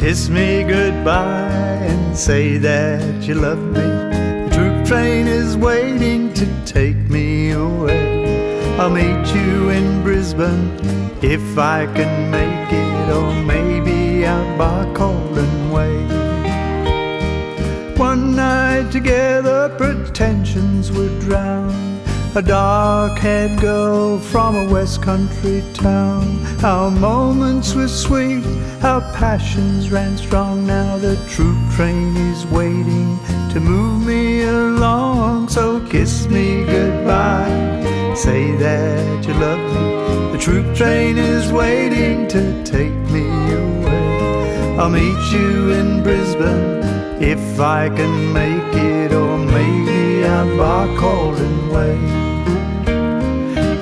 kiss me goodbye and say that you love me. The troop train is waiting to take me away. I'll meet you in Brisbane if I can make it, or maybe out by Colin Way. One night together, pretensions were drowned. A dark haired girl from a west country town. Our moments were sweet, our passions ran strong. Now the troop train is waiting to move me along. So kiss me goodbye, say that you love me. The troop train is waiting to take me away. I'll meet you in Brisbane if I can make it, out by Colin Way.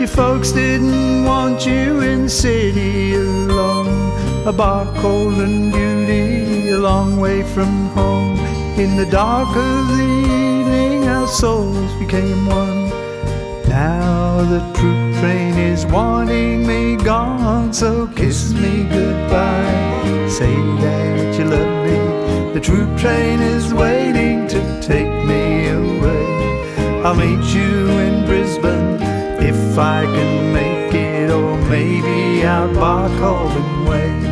Your folks didn't want you in city alone, a bar cold and beauty, a long way from home. In the dark of the evening, our souls became one. Now the troop train is wanting me gone, so kiss me goodbye. Say that you love me. The troop train is I'll meet you in Brisbane if I can make it, or maybe out by Colin Way.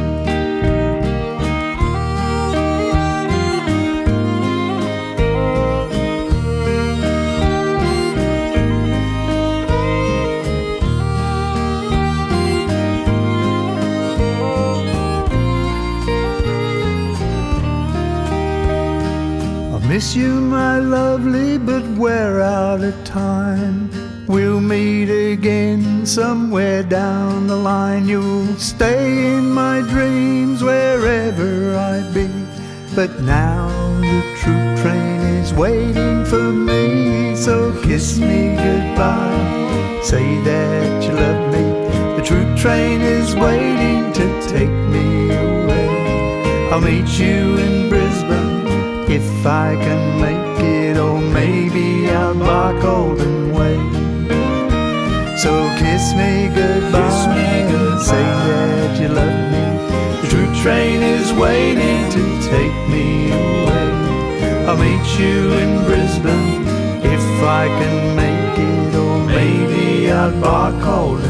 Miss you, my lovely, but we're out of time. We'll meet again somewhere down the line. You'll stay in my dreams wherever I be. But now the troop train is waiting for me. So kiss me goodbye. Say that you love me. The troop train is waiting to take me away. I'll meet you in if I can make it, or maybe out by Golden Way. So kiss me goodbye, Kiss me goodbye. say that you love me. The troop train is waiting to take me away. I'll meet you in Brisbane if I can make it, or maybe I'll by Golden